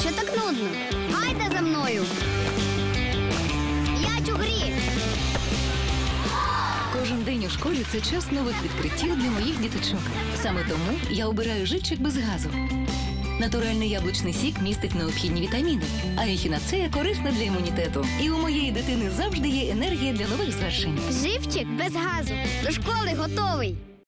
Що так нудно. Гайда за мною. Я у грі. Кожен день у школі це час нових відкриттів для моїх діточок. Саме тому я обираю живчик без газу. Натуральний яблучний сік містить необхідні вітаміни, а ехінацея корисна для імунітету. І у моєї дитини завжди є енергія для нових звершень. Живчик без газу. До школи готовий.